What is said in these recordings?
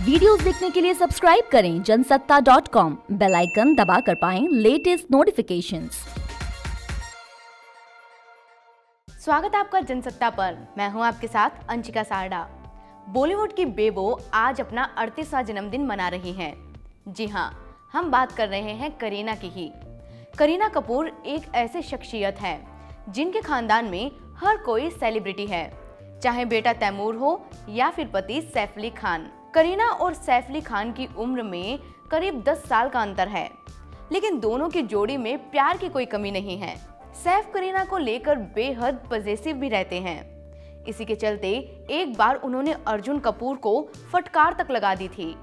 Videos देखने के लिए सब्सक्राइब करें जनसत्ता डॉट कॉम बेलाइकन दबा कर पाए लेटेस्ट नोटिफिकेशंस स्वागत आपका जनसत्ता पर। मैं हूँ आपके साथ अंशिका सारडा। बॉलीवुड की बेबो आज अपना अड़तीसवा जन्मदिन मना रही हैं। जी हाँ हम बात कर रहे हैं करीना की ही। करीना कपूर एक ऐसे शख्सियत है, जिनके खानदान में हर कोई सेलिब्रिटी है, चाहे बेटा तैमूर हो या फिर पति सैफ अली खान। करीना और सैफ अली खान की उम्र में करीब 10 साल का अंतर है। लेकिन दोनों की जोड़ी में प्यार की कोई कमी नहीं है। सैफ करीना को लेकर बेहद पजेसिव भी रहते हैं। इसी के चलते एक बार उन्होंने अर्जुन कपूर को फटकार तक लगा दी थी।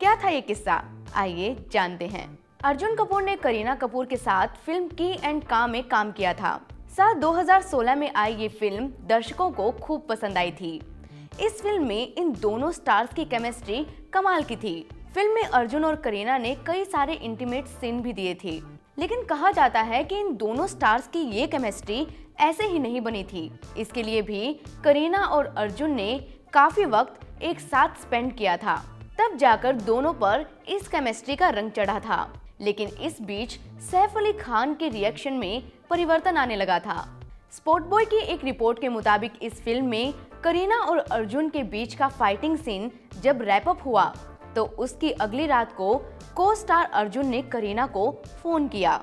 क्या था ये किस्सा? आइए जानते हैं। अर्जुन कपूर ने करीना कपूर के साथ फ़िल्म की एंड का में काम किया था। साल 2016 में आई ये फ़िल्म दर्शकों को खूब पसंद आई थी। इस फ़िल्म में इन दोनों स्टार्स की केमिस्ट्री कमाल की थी। फ़िल्म में अर्जुन और करीना ने कई सारे इंटीमेट सीन भी दिए थे। लेकिन कहा जाता है कि इन दोनों स्टार्स की ये केमिस्ट्री ऐसे ही नहीं बनी थी। इसके लिए भी करीना और अर्जुन ने काफ़ी वक्त एक साथ स्पेंड किया था। तब जाकर दोनों पर इस केमिस्ट्री का रंग चढ़ा था। लेकिन इस बीच सैफ अली खान के रिएक्शन में परिवर्तन आने लगा था। स्पोर्ट बॉय की एक रिपोर्ट के मुताबिक इस फ़िल्म में करीना और अर्जुन के बीच का फाइटिंग सीन जब रैप अप हुआ तो उसकी अगली रात को को स्टार अर्जुन ने करीना को फ़ोन किया।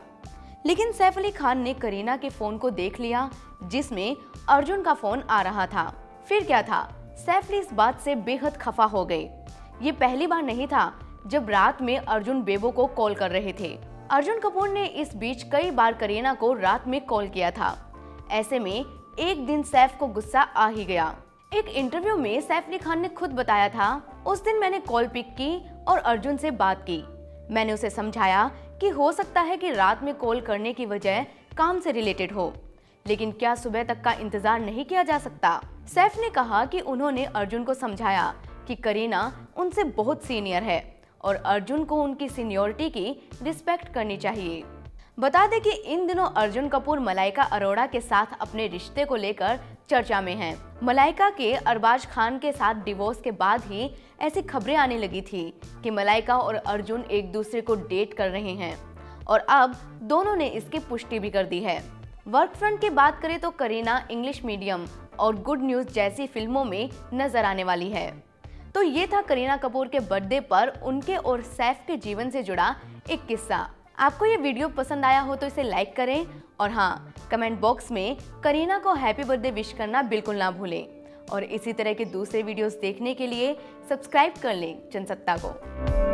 लेकिन सैफ अली खान ने करीना के फ़ोन को देख लिया, जिसमें अर्जुन का फ़ोन आ रहा था। फिर क्या था? सैफ अली इस बात से बेहद खफा हो गए। ये पहली बार नहीं था जब रात में अर्जुन बेबो को कॉल कर रहे थे। अर्जुन कपूर ने इस बीच कई बार करीना को रात में कॉल किया था। ऐसे में एक दिन सैफ को गुस्सा आ ही गया। एक इंटरव्यू में सैफ अली खान ने खुद बताया था, उस दिन मैंने कॉल पिक की और अर्जुन से बात की। मैंने उसे समझाया कि हो सकता है कि रात में कॉल करने की वजह काम से रिलेटेड हो, लेकिन क्या सुबह तक का इंतज़ार नहीं किया जा सकता? सैफ ने कहा कि उन्होंने अर्जुन को समझाया कि करीना उनसे बहुत सीनियर है और अर्जुन को उनकी सीनियोरिटी की रिस्पेक्ट करनी चाहिए। बता दें कि इन दिनों अर्जुन कपूर मलाइका अरोड़ा के साथ अपने रिश्ते को लेकर चर्चा में हैं। मलाइका के अरबाज खान के साथ डिवोर्स के बाद ही ऐसी खबरें आने लगी थी कि मलाइका और अर्जुन एक दूसरे को डेट कर रहे हैं। और अब दोनों ने इसकी पुष्टि भी कर दी है। वर्क फ्रंट की बात करें तो करीना इंग्लिश मीडियम और गुड न्यूज़ जैसी फ़िल्मों में नज़र आने वाली है। तो ये था करीना कपूर के बर्थडे पर उनके और सैफ के जीवन से जुड़ा एक किस्सा। आपको ये वीडियो पसंद आया हो तो इसे लाइक करें और हाँ कमेंट बॉक्स में करीना को हैप्पी बर्थडे विश करना बिल्कुल ना भूलें। और इसी तरह के दूसरे वीडियोस देखने के लिए सब्सक्राइब कर लें जनसत्ता को।